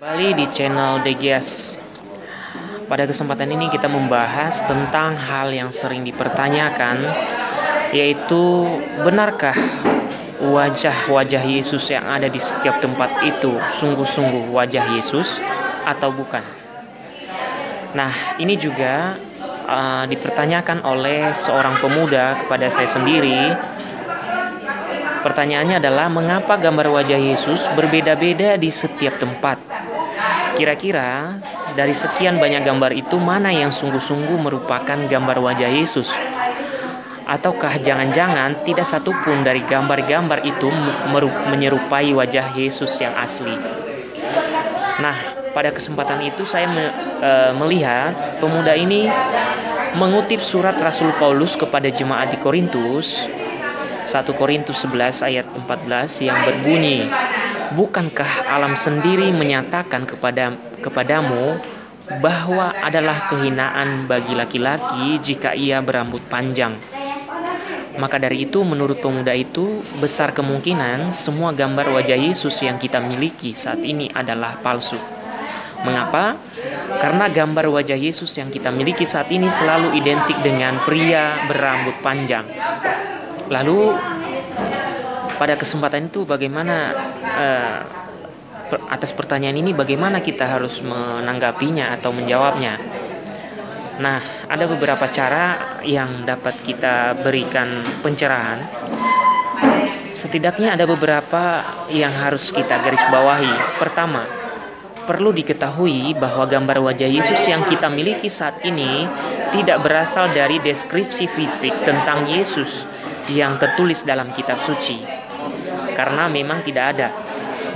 Kembali di channel Degias. Pada kesempatan ini kita membahas tentang hal yang sering dipertanyakan yaitu benarkah wajah-wajah Yesus yang ada di setiap tempat itu sungguh-sungguh wajah Yesus atau bukan? Nah, ini juga uh, dipertanyakan oleh seorang pemuda kepada saya sendiri. Pertanyaannya adalah mengapa gambar wajah Yesus berbeda-beda di setiap tempat? Kira-kira dari sekian banyak gambar itu mana yang sungguh-sungguh merupakan gambar wajah Yesus? Ataukah jangan-jangan tidak satupun dari gambar-gambar itu menyerupai wajah Yesus yang asli? Nah, pada kesempatan itu saya me, e, melihat pemuda ini mengutip surat Rasul Paulus kepada jemaat di Korintus 1 Korintus 11 ayat 14 yang berbunyi Bukankah alam sendiri menyatakan kepada kepadamu bahwa adalah kehinaan bagi laki-laki jika ia berambut panjang? Maka dari itu menurut pemuda itu besar kemungkinan semua gambar wajah Yesus yang kita miliki saat ini adalah palsu. Mengapa? Karena gambar wajah Yesus yang kita miliki saat ini selalu identik dengan pria berambut panjang. Lalu pada kesempatan itu bagaimana uh, atas pertanyaan ini bagaimana kita harus menanggapinya atau menjawabnya? Nah, ada beberapa cara yang dapat kita berikan pencerahan. Setidaknya ada beberapa yang harus kita garis bawahi. Pertama, perlu diketahui bahwa gambar wajah Yesus yang kita miliki saat ini tidak berasal dari deskripsi fisik tentang Yesus yang tertulis dalam kitab suci karena memang tidak ada.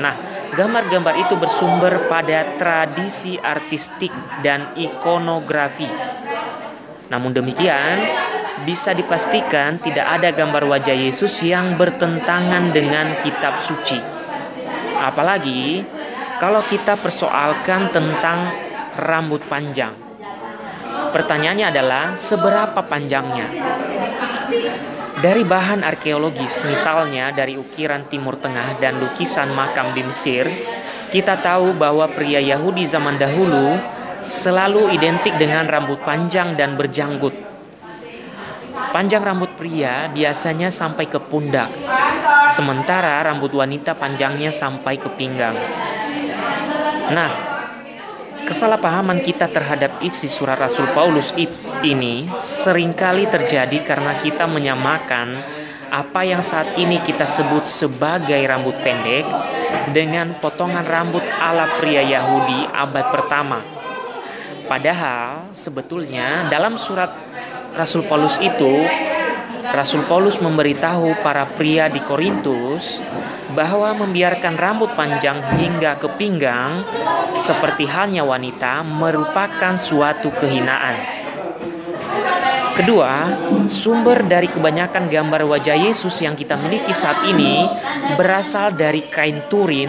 Nah, gambar-gambar itu bersumber pada tradisi artistik dan ikonografi. Namun demikian, bisa dipastikan tidak ada gambar wajah Yesus yang bertentangan dengan kitab suci. Apalagi kalau kita persoalkan tentang rambut panjang. Pertanyaannya adalah seberapa panjangnya? Dari bahan arkeologis, misalnya dari ukiran Timur Tengah dan lukisan makam di Mesir, kita tahu bahwa pria Yahudi zaman dahulu selalu identik dengan rambut panjang dan berjanggut. Panjang rambut pria biasanya sampai ke pundak, sementara rambut wanita panjangnya sampai ke pinggang. Nah, Kesalahpahaman kita terhadap isi surat Rasul Paulus ini sering kali terjadi karena kita menyamakan apa yang saat ini kita sebut sebagai rambut pendek dengan potongan rambut ala pria Yahudi abad pertama. Padahal sebetulnya dalam surat Rasul Paulus itu Rasul Paulus memberitahu para pria di Korintus bahwa membiarkan rambut panjang hingga ke pinggang, seperti halnya wanita, merupakan suatu kehinaan. Kedua, sumber dari kebanyakan gambar wajah Yesus yang kita miliki saat ini berasal dari kain turin,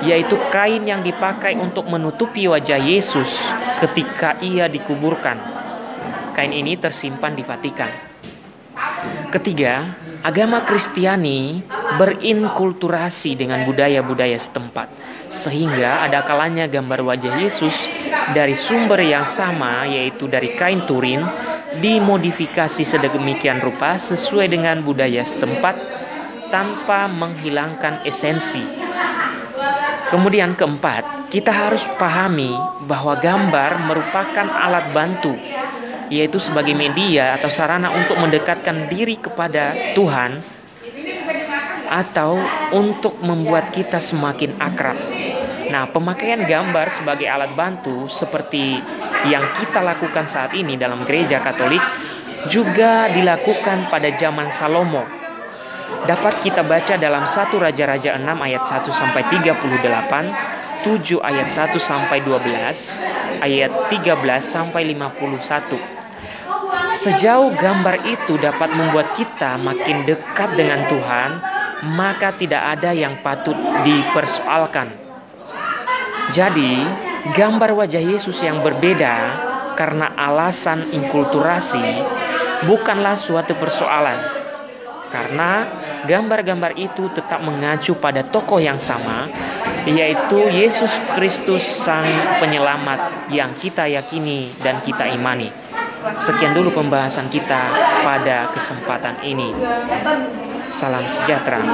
yaitu kain yang dipakai untuk menutupi wajah Yesus ketika ia dikuburkan. Kain ini tersimpan di Vatikan. Ketiga, agama Kristiani berinkulturasi dengan budaya-budaya setempat, sehingga ada kalanya gambar wajah Yesus dari sumber yang sama, yaitu dari kain turin, dimodifikasi sedemikian rupa sesuai dengan budaya setempat tanpa menghilangkan esensi. Kemudian keempat, kita harus pahami bahwa gambar merupakan alat bantu yaitu sebagai media atau sarana untuk mendekatkan diri kepada Tuhan atau untuk membuat kita semakin akrab. Nah, pemakaian gambar sebagai alat bantu seperti yang kita lakukan saat ini dalam gereja Katolik juga dilakukan pada zaman Salomo. Dapat kita baca dalam 1 Raja-Raja 6 ayat 1 sampai 38, 7 ayat 1 sampai 12, ayat 13 sampai 51. Sejauh gambar itu dapat membuat kita makin dekat dengan Tuhan, maka tidak ada yang patut dipersoalkan. Jadi, gambar wajah Yesus yang berbeda karena alasan inkulturasi bukanlah suatu persoalan. Karena gambar-gambar itu tetap mengacu pada tokoh yang sama yaitu Yesus Kristus Sang Penyelamat yang kita yakini dan kita imani. Sekian dulu pembahasan kita pada kesempatan ini. Salam sejahtera.